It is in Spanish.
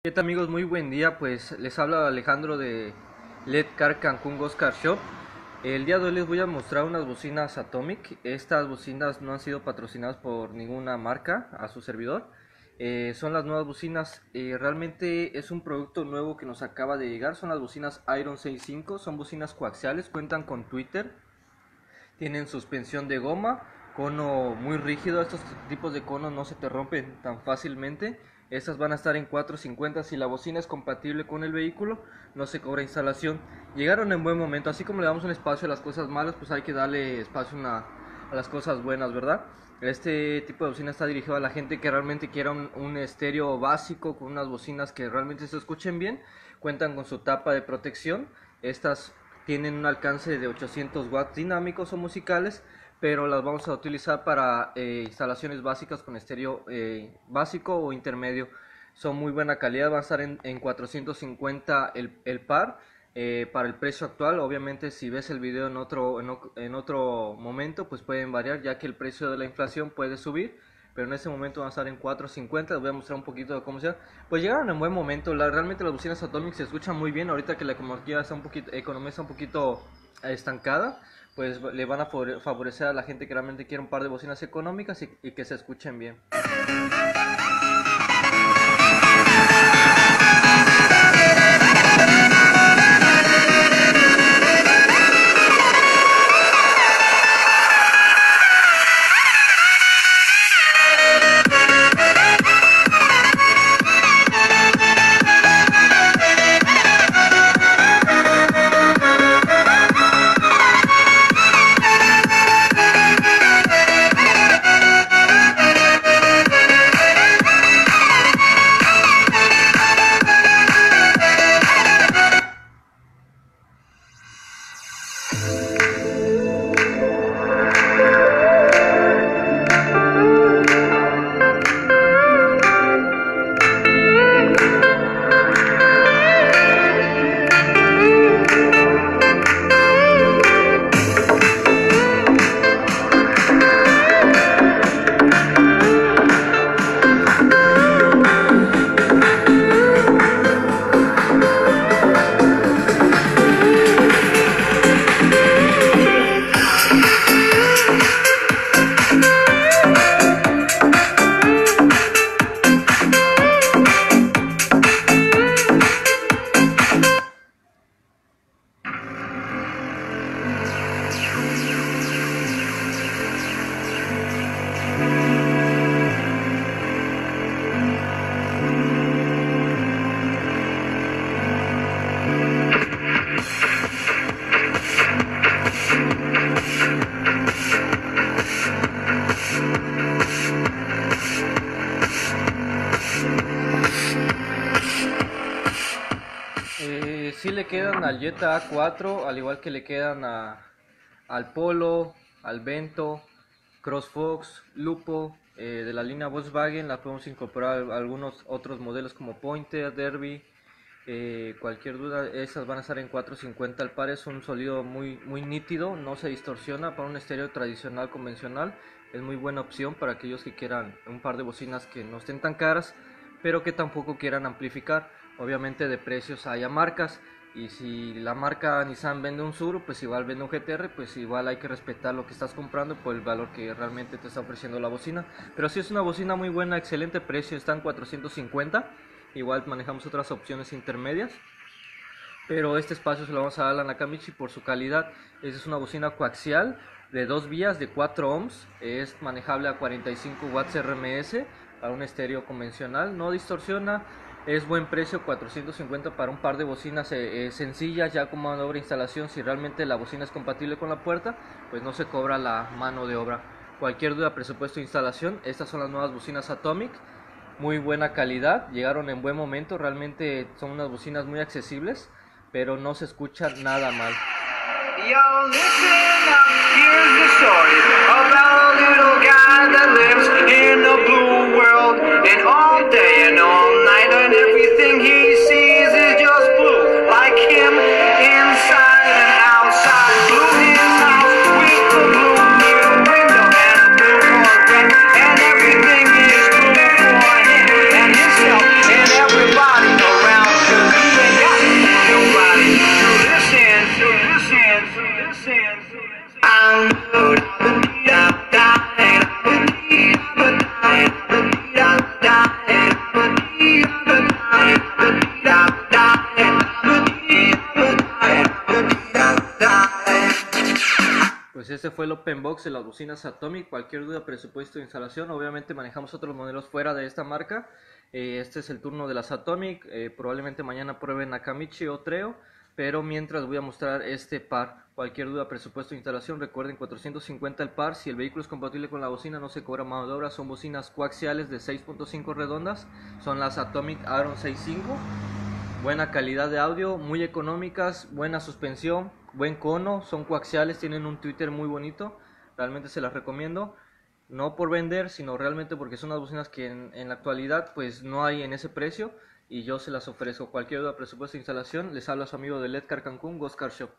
¿Qué tal amigos? Muy buen día, pues les habla Alejandro de LED Car Cancún Oscar Shop. El día de hoy les voy a mostrar unas bocinas Atomic. Estas bocinas no han sido patrocinadas por ninguna marca a su servidor. Eh, son las nuevas bocinas, eh, realmente es un producto nuevo que nos acaba de llegar. Son las bocinas Iron 65, son bocinas coaxiales, cuentan con Twitter, tienen suspensión de goma, cono muy rígido. Estos tipos de conos no se te rompen tan fácilmente estas van a estar en 450. Si la bocina es compatible con el vehículo, no se cobra instalación. Llegaron en buen momento. Así como le damos un espacio a las cosas malas, pues hay que darle espacio a las cosas buenas, ¿verdad? Este tipo de bocina está dirigido a la gente que realmente quiera un, estéreo básico con unas bocinas que realmente se escuchen bien. Cuentan con su tapa de protección. Estas tienen un alcance de 800 watts dinámicos o musicales pero las vamos a utilizar para eh, instalaciones básicas con estéreo eh, básico o intermedio. Son muy buena calidad, van a estar en, 450 el, el par. Eh, para el precio actual, obviamente si ves el video en otro, en, otro momento, pues pueden variar ya que el precio de la inflación puede subir, pero en este momento van a estar en 4.50, les voy a mostrar un poquito de cómo sea. Pues llegaron en buen momento, la, realmente las bocinas Atomic se escuchan muy bien, ahorita que la economía está un poquito, economía está un poquito estancada, pues le van a favorecer a la gente que realmente quiere un par de bocinas económicas y, y que se escuchen bien. Sí le quedan al Jetta A4, al igual que le quedan al Polo, al Vento, CrossFox, Lupo, eh, de la línea Volkswagen, la podemos incorporar a algunos otros modelos como Pointer, Derby, eh, cualquier duda, esas van a estar en 450 al par, es un sonido muy, muy nítido, no se distorsiona para un estéreo tradicional convencional, es muy buena opción para aquellos que quieran un par de bocinas que no estén tan caras, pero que tampoco quieran amplificar. Obviamente de precios hay a marcas y si la marca Nissan vende un Sur, pues igual vende un GTR, pues igual hay que respetar lo que estás comprando por el valor que realmente te está ofreciendo la bocina. Pero si es una bocina muy buena, excelente precio, está en 450. Igual manejamos otras opciones intermedias. Pero este espacio se lo vamos a dar a la Nakamichi por su calidad. Esta es una bocina coaxial de dos vías de 4 ohms. Es manejable a 45 watts RMS para un estéreo convencional. No distorsiona, es buen precio, 450 para un par de bocinas eh, eh, sencillas, ya como mano de obra instalación. Si realmente la bocina es compatible con la puerta, pues no se cobra la mano de obra. Cualquier duda, presupuesto de instalación, estas son las nuevas bocinas Atomic. Muy buena calidad, llegaron en buen momento, realmente son unas bocinas muy accesibles, pero no se escucha nada mal. Este fue el open box de las bocinas Atomic. Cualquier duda, presupuesto de instalación. Obviamente manejamos otros modelos fuera de esta marca. Eh, este es el turno de las Atomic. Eh, probablemente mañana prueben Nakamichi o Treo. Pero mientras voy a mostrar este par. Cualquier duda, presupuesto de instalación. Recuerden 450 el par. Si el vehículo es compatible con la bocina, no se cobra mano de obra. Son bocinas coaxiales de 6.5 redondas. Son las Atomic Aaron 65 buena calidad de audio, muy económicas, buena suspensión, buen cono, son coaxiales, tienen un Twitter muy bonito, realmente se las recomiendo. No por vender, sino realmente porque son unas bocinas que en, la actualidad pues no hay en ese precio y yo se las ofrezco. Cualquier duda, presupuesto instalación, les habla su amigo de Ledcar Cancún, Goscar Shop.